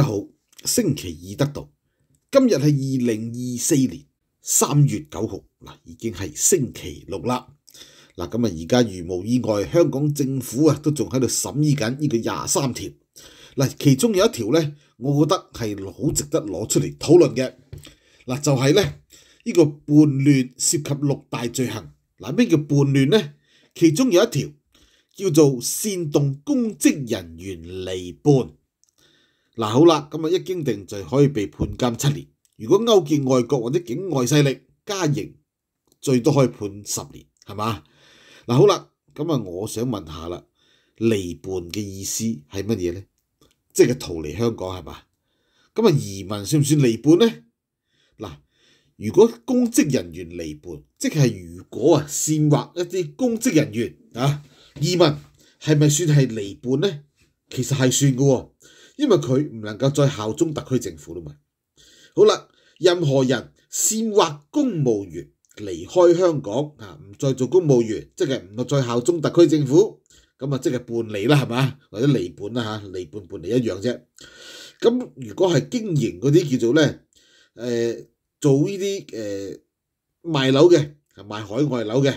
家好，星期二得到，今日係二零二四年三月九號，嗱已經係星期六啦。嗱咁啊，而家如無意外，香港政府啊都仲喺度審議緊呢個廿三條。嗱，其中有一條呢，我覺得係好值得攞出嚟討論嘅。嗱，就係咧呢個叛亂涉及六大罪行。嗱，咩叫叛亂呢？其中有一條叫做煽動公職人員離叛。嗱，好啦，咁啊一經定罪可以被判監七年。如果勾結外國或者境外勢力，加刑最多可以判十年，係嘛？嗱，好啦，咁啊，我想問下啦，離叛嘅意思係乜嘢呢？即係逃離香港係嘛？咁啊，移民算唔算離叛呢？嗱，如果公職人員離叛，即係如果啊煽惑一啲公職人員啊移民，係咪算係離叛呢？其實係算嘅喎。因為佢唔能夠再效忠特區政府啦嘛。好啦，任何人煽惑公務員離開香港啊，唔再做公務員，即係唔再效忠特區政府，咁啊即係叛離啦，係嘛？或者離叛啦嚇，離叛叛離一樣啫。咁如果係經營嗰啲叫做咧，誒、做呢啲誒賣樓嘅，賣海外樓嘅，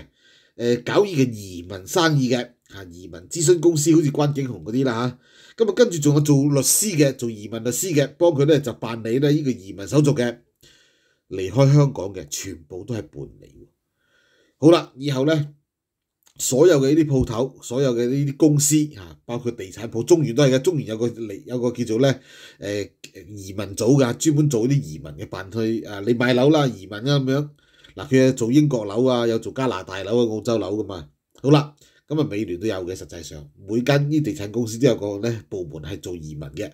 誒、搞呢個移民生意嘅。啊！移民諮詢公司好似關景雄嗰啲啦嚇，咁啊跟住仲有做律師嘅，做移民律師嘅，幫佢咧就辦理咧呢個移民手續嘅，離開香港嘅全部都係叛離。好啦，以後咧所有嘅呢啲鋪頭，所有嘅呢啲公司嚇，包括地產鋪，中原都係嘅，中原有個嚟有個叫做咧誒、移民組㗎，專門做啲移民嘅辦去啊，你買樓啦，移民啊咁樣。嗱，佢有做英國樓啊，有做加拿大樓啊，澳洲樓噶嘛。好啦。咁啊，美聯都有嘅，實際上每間呢地產公司都有個咧部門係做移民嘅。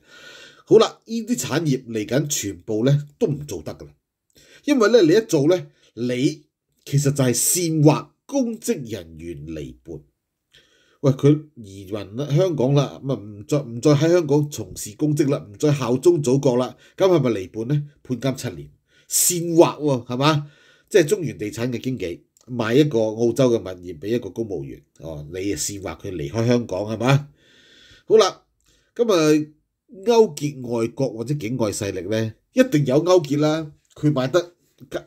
好啦，呢啲產業嚟緊全部咧都唔做得噶啦，因為咧你一做咧，你其實就係煽惑公職人員離叛。喂，佢移民啦香港啦，咁啊唔再唔再喺香港從事公職啦，唔再效忠祖國啦，咁係咪離叛咧？判監七年，煽惑喎，係嘛？即係中原地產嘅經紀。賣一個澳洲嘅物業俾一個公務員，哦，你煽惑佢離開香港係嘛？好啦，咁啊勾結外國或者境外勢力咧，一定有勾結啦。佢買得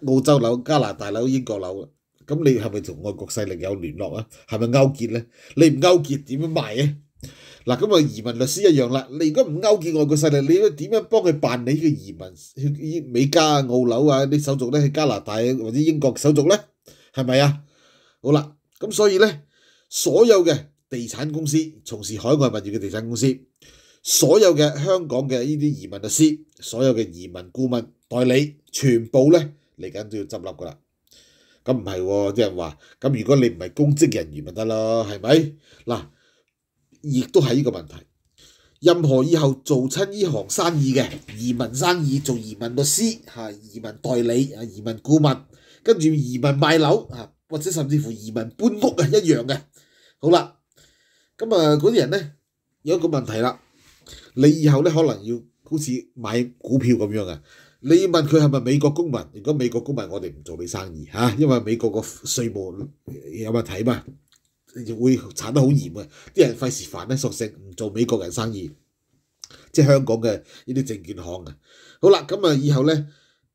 澳洲樓、加拿大樓、英國樓，咁你係咪同外國勢力有聯絡啊？係咪勾結咧？你唔勾結點樣賣啊？嗱，咁啊移民律師一樣啦。你如果唔勾結外國勢力，你點樣幫佢辦理個移民去美加、澳樓啊啲手續咧？去加拿大或者英國手續咧？係咪啊？好啦，咁所以咧，所有嘅地產公司從事海外物業嘅地產公司，所有嘅香港嘅呢啲移民律師，所有嘅移民顧問代理，全部咧嚟緊都要執笠噶啦。咁唔係喎，啲人話，咁如果你唔係公職人員咪得咯，係咪？嗱，亦都係呢個問題。任何以後做親呢行生意嘅移民生意，做移民律師，移民代理啊，移民顧問。跟住移民賣樓啊，或者甚至乎移民搬屋啊，一樣嘅。好啦，咁啊嗰啲人咧有一個問題啦，你以後咧可能要好似買股票咁樣啊，你要問佢係咪美國公民？如果美國公民，我哋唔做你生意嚇，因為美國個稅務有問題嘛，會查得好嚴啊，啲人費事煩咧，索性唔做美國人生意，即係香港嘅呢啲證券行啊。好啦，咁啊以後咧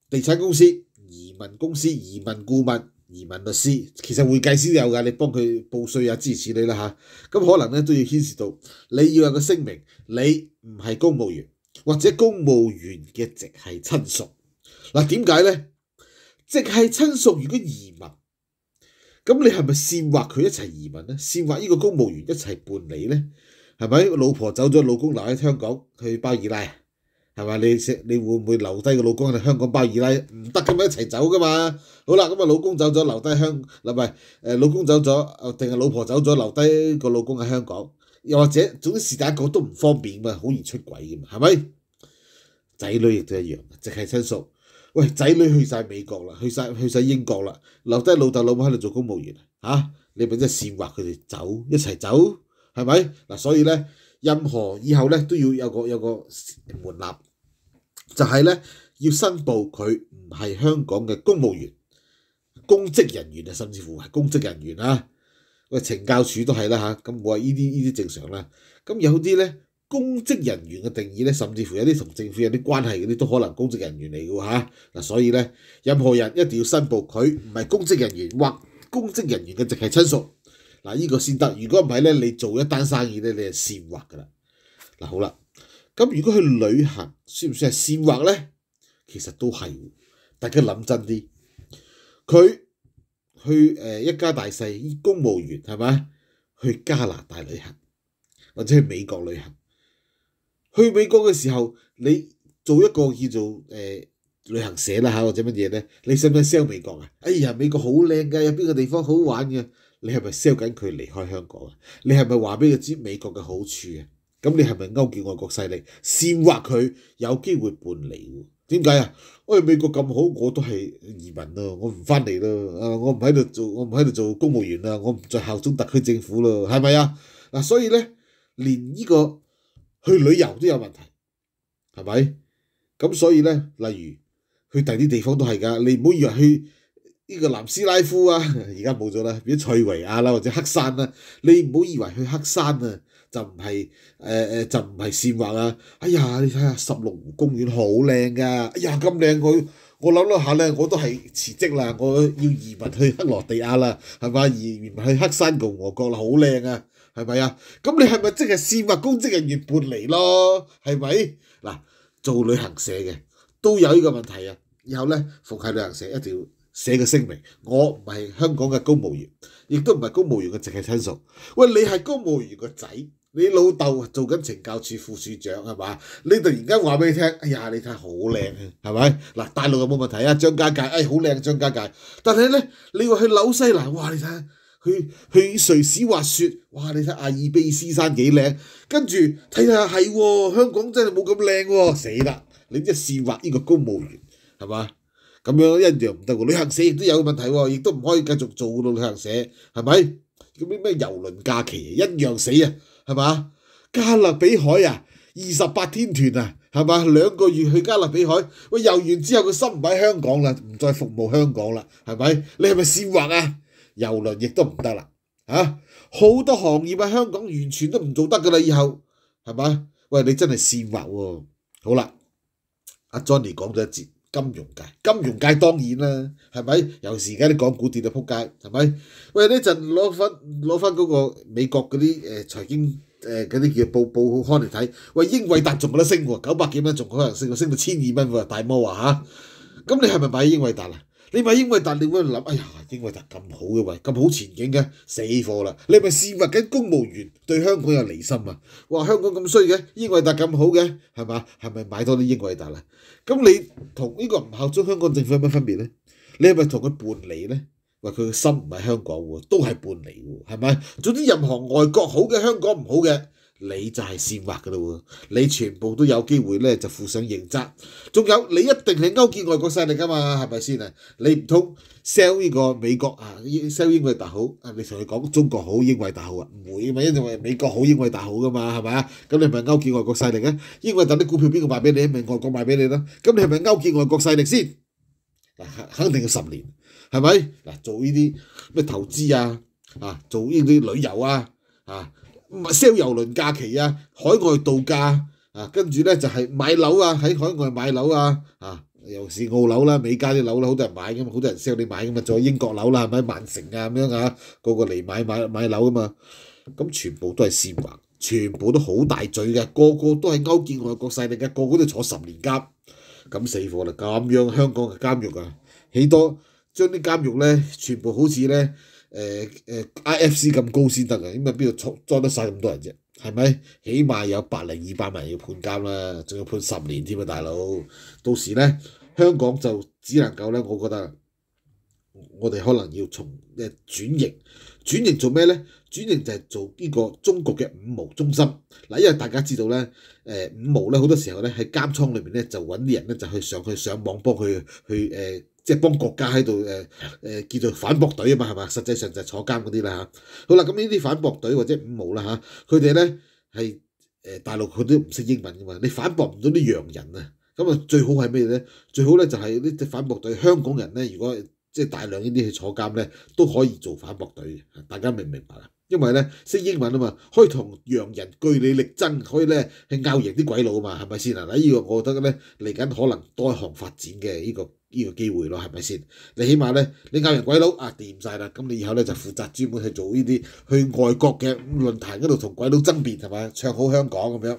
地產公司。移民公司、移民顧問、移民律師，其實會計師都有㗎，你幫佢報稅啊、支持你啦嚇。咁可能咧都要牽涉到，你要有個聲明，你唔係公務員或者公務員嘅直系親屬。嗱，點解咧？直系親屬如果移民，咁你係咪煽惑佢一齊移民咧？煽惑呢個公務員一齊搬離咧？係咪？老婆走咗，老公留喺香港去包二奶？係嘛？你食你會唔會留低個老公喺香港包二奶？唔得咁樣一齊走噶嘛？好啦，咁啊老公走咗，留低香，嗱唔係誒老公走咗，定係老婆走咗，留低個老公喺香港，又或者總之是但一個都唔方便嘛，好易出軌嘅嘛，係咪？仔女亦都一樣，直係親屬。喂，仔女去晒美國啦，去晒去曬英國啦，留低老豆老母喺度做公務員啊？你咪真係煽惑佢哋走一齊走，係咪？嗱，所以咧，任何以後咧都要有個有個門檻。就係咧，要申報佢唔係香港嘅公務員、公職人員啊，甚至乎係公職人員啊。喂，懲教署都係啦嚇，咁我話呢啲呢啲正常啦。咁有啲咧公職人員嘅定義咧，甚至乎有啲同政府有啲關係嗰啲都可能公職人員嚟嘅喎嚇。嗱，所以咧，任何人一定要申報佢唔係公職人員或公職人員嘅直系親屬。嗱，呢個先得。如果唔係咧，你做一單生意咧，你係煽惑㗎啦。嗱，好啦，咁如果去旅行算唔算係煽惑咧？其實都係。大家諗真啲，佢去誒一家大細公務員係咪？去加拿大旅行或者去美國旅行。去美國嘅時候，你做一個叫做誒、旅行社啦嚇，或者乜嘢咧？你使唔使 sell 美國啊？哎呀，美國好靚㗎，有邊個地方好玩嘅？你係咪 sell 緊佢離開香港啊？你係咪話俾佢知美國嘅好處啊？咁你係咪勾結外國勢力，煽惑佢有機會叛離？點解啊？喂，美國咁好，我都係移民咯，我唔翻嚟咯。啊，我唔喺度做，我唔喺度做公務員啦，我唔再效忠特區政府咯，係咪啊？嗱，所以咧，連呢個。去旅遊都有問題，係咪？咁所以咧，例如去第啲地方都係㗎，你唔好以為去呢個南斯拉夫啊，而家冇咗啦，變咗塞維亞啦或者黑山啦，你唔好以為去黑山啊就唔係誒誒就唔係煽惑啊！哎呀，你睇下十六湖公園好靚㗎，哎呀咁靚佢，我諗諗下咧，我都係辭職啦，我要移民去克羅地亞啦，係咪？移民去黑山共和國啦，好靚啊！係咪啊？咁你係咪即係煽惑公職人員叛離咯？係咪？嗱，做旅行社嘅都有呢個問題啊！以後咧，逢係旅行社一定要寫個聲明，我唔係香港嘅公務員，亦都唔係公務員嘅直系親屬。喂，你係公務員個仔，你老豆做緊懲教處副處長係嘛？你突然間話俾你聽，哎呀，你睇好靚啊，係咪？嗱，大陸有冇問題啊？張家界，哎，好靚張家界。但係咧，你話去紐西蘭，哇，你睇。去去瑞士滑雪，哇！你睇阿爾卑斯山幾靚，跟住睇下係喎，香港真係冇咁靚喎，死啦！你即係煽惑呢個公務員係嘛？咁樣一樣唔得喎，旅行社亦都有問題喎，亦都唔可以繼續做到旅行社係咪？咁啲咩遊輪假期一樣死啊，係嘛？加勒比海啊，二十八天團啊，係嘛？兩個月去加勒比海，喂遊完之後個心唔喺香港啦，唔再服務香港啦，係咪？你係咪煽惑啊？遊輪亦都唔得啦，嚇、好多行業喺香港完全都唔做得噶啦，以後係嘛？喂，你真係煽惑喎！好啦，阿 Johnny 講咗一節金融界，金融界當然啦，係咪？有時而家啲港股跌到撲街，係咪？喂，呢陣攞翻攞翻嗰個美國嗰啲誒財經誒嗰啲叫報報刊嚟睇，喂，英偉達仲冇得升喎，九百幾蚊仲可能升，升到千二蚊喎，大摩話嚇，咁、你係咪買英偉達啊？你咪英偉達，你會諗，哎呀，英偉達咁好嘅喂，咁好前景嘅，死貨啦！你咪煽惑緊公務員對香港有離心啊？哇，香港咁衰嘅，英偉達咁好嘅，係嘛？係咪買多啲英偉達啦？咁你同呢個唔效忠香港政府有乜分別咧？你係咪同佢叛離咧？喂，佢嘅心唔係香港喎，都係叛離喎，係咪？總之任何外國好嘅，香港唔好嘅。你就係煽惑噶啦喎，你全部都有機會咧就負上刑責，仲有你一定係勾結外國勢力噶嘛，係咪先啊？你唔通 sell 呢個美國啊，sell 英偉達好啊？你同佢講中國好，英偉達好啊？唔會啊嘛，因為美國好，英偉達好噶嘛，係咪啊？咁你咪勾結外國勢力啊？英偉達啲股票邊個賣俾你？咪外國賣俾你咯？咁你係咪勾結外國勢力先？嗱，肯定要十年，係咪？嗱，做呢啲咩投資啊？啊，做呢啲旅遊啊？啊？唔 sell 遊輪假期啊，海外度假啊，跟住咧就係買樓啊，喺海外買樓啊，啊，尤其是澳樓啦、美加啲樓啦，好多人買噶嘛，好多人 sell 你買噶嘛，仲有英國樓啦，係咪曼城啊咁樣啊，個個嚟買買買樓噶嘛，咁全部都係煽惑，全部都好大罪嘅，個個都係勾結外國勢力嘅，個個都坐十年監，咁死火啦！咁樣香港嘅監獄啊，起多將啲監獄咧，全部好似咧〜誒誒，IFC 咁高先得嘅，咁啊邊度裝裝得晒咁多人啫？係咪？起碼有百零二百萬要判監啦，仲要判十年添啊，大佬！到時咧，香港就只能夠咧，我覺得我哋可能要從誒轉型，轉型做咩咧？轉型就係做呢個中國嘅五毛中心嗱，因為大家知道咧，誒五毛咧好多時候咧喺監倉裏面咧就揾啲人咧就去上去上網幫佢去誒。即係幫國家喺度誒誒叫做反駁隊啊嘛，係嘛？實際上就係坐監嗰啲啦嚇。好啦，咁呢啲反駁隊或者五毛啦嚇，佢哋咧係誒大陸佢都唔識英文噶嘛，你反駁唔到啲洋人啊。咁啊最好係咩咧？最好咧就係呢啲反駁隊香港人咧，如果即係大量呢啲去坐監咧，都可以做反駁隊。大家明唔明白啊？因為咧識英文啊嘛，可以同洋人據理力爭，可以咧去拗贏啲鬼佬啊嘛，係咪先啊？嗱，呢個我覺得咧嚟緊可能多一項發展嘅呢個呢個機會咯，係咪先？你起碼咧你嗌人鬼佬啊掂晒啦，咁你以後咧就負責專門去做呢啲去外國嘅論壇嗰度同鬼佬爭辯係咪？唱好香港咁樣，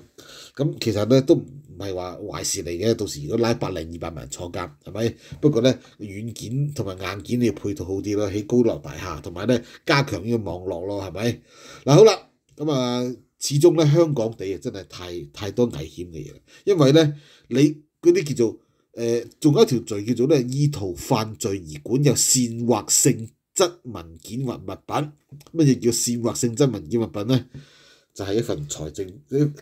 咁其實咧都唔係話壞事嚟嘅。到時如果拉百零二百萬人坐監係咪？不過咧軟件同埋硬件你要配套好啲咯，起高樓大廈同埋咧加強呢個網絡咯，係咪？嗱好啦，咁啊始終咧香港地啊真係太太多危險嘅嘢，因為咧你嗰啲叫做誒，仲、有一條罪叫做咧意圖犯罪而管有煽惑性質文件或物品。乜嘢叫煽惑性質文件物品咧？就係、一份財政，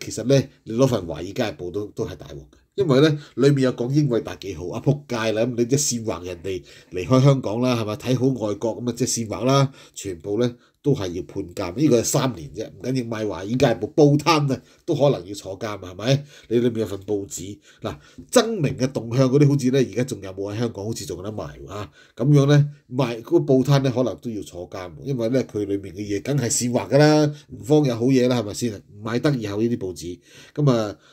其實咧你攞份華爾街日報都都係大鑊嘅。因為咧，裡面有講英偉達幾好啊，撲街啦！咁你即係煽惑人哋離開香港啦，係咪睇好外國咁啊？即係煽惑啦，全部咧都係要判監。呢個係三年啫，唔緊要賣華爾街報報攤啊，都可能要坐監啊，係咪？你裏面有份報紙嗱，爭明嘅動向嗰啲好似咧，而家仲有冇喺香港好似仲有得賣喎？咁樣咧賣嗰個報攤咧，可能都要坐監，因為咧佢裏面嘅嘢梗係煽惑㗎啦，唔方有好嘢啦，係咪先啊？唔賣得以後呢啲報紙咁啊〜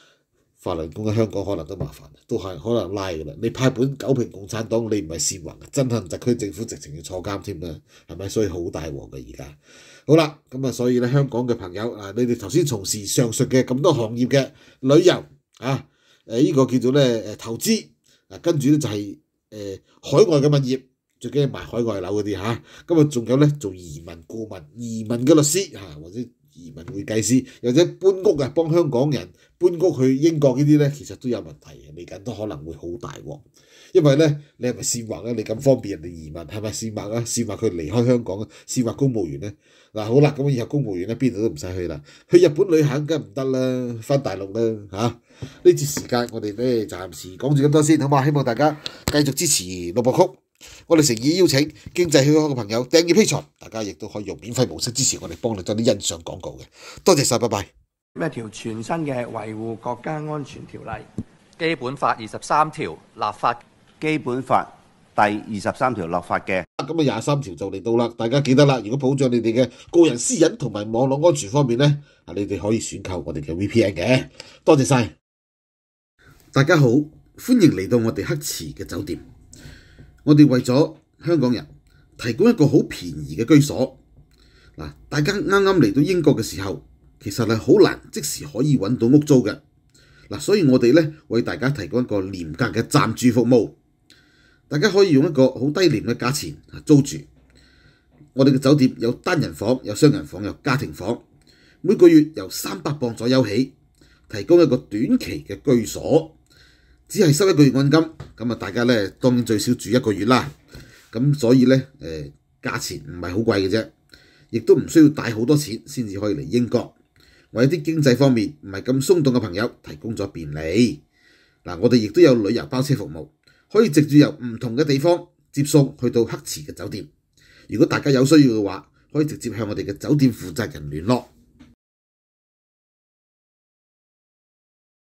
法輪功喺香港可能都麻煩，都係可能拉㗎啦。你派本九平共產黨，你唔係煽惑，憎恨特區政府直情要坐監添啦，係咪？所以好大鑊嘅而家。好啦，咁啊，所以咧香港嘅朋友啊，你哋頭先從事上述嘅咁多行業嘅旅遊啊，誒、呢個叫做咧誒投資啊，跟住咧就係、是、誒、海外嘅物業，最緊要賣海外樓嗰啲嚇。咁啊，仲有咧做移民顧問、移民嘅律師嚇、或者。移民會計師，或者搬屋啊，幫香港人搬屋去英國呢啲咧，其實都有問題嘅，嚟緊都可能會好大鑊。因為咧，你係咪煽惑啊？你咁方便人哋移民，係咪煽惑啊？煽惑佢離開香港啊？煽惑公務員咧？嗱，好啦，咁以後公務員咧邊度都唔使去啦，去日本旅行梗唔得啦，翻大陸啦嚇。呢節時間我哋咧暫時講住咁多先，好嘛？希望大家繼續支持六部曲。我哋誠意邀請經濟圈嘅朋友訂閱 Patreon，大家亦都可以用免費模式支持我哋，幫你多啲欣賞廣告嘅。多謝晒，拜拜。咩條全新嘅維護國家安全條例，基本法二十三條立法，基本法第二十三條立法嘅。咁啊廿三條就嚟到啦，大家記得啦。如果保障你哋嘅個人私隱同埋網絡安全方面呢，啊你哋可以選購我哋嘅 VPN 嘅。多謝晒，大家好，歡迎嚟到我哋黑池嘅酒店。我哋為咗香港人提供一個好便宜嘅居所，嗱，大家啱啱嚟到英國嘅時候，其實係好難即時可以揾到屋租嘅，嗱，所以我哋咧為大家提供一個廉價嘅暫住服務，大家可以用一個好低廉嘅價錢租住。我哋嘅酒店有單人房、有雙人房、有家庭房，每個月由三百磅左右起，提供一個短期嘅居所。只係收一個月按金，咁啊大家咧當然最少住一個月啦。咁所以咧誒、價錢唔係好貴嘅啫，亦都唔需要帶好多錢先至可以嚟英國。為一啲經濟方面唔係咁鬆動嘅朋友提供咗便利。嗱，我哋亦都有旅遊包車服務，可以直接由唔同嘅地方接送去到黑池嘅酒店。如果大家有需要嘅話，可以直接向我哋嘅酒店負責人聯絡。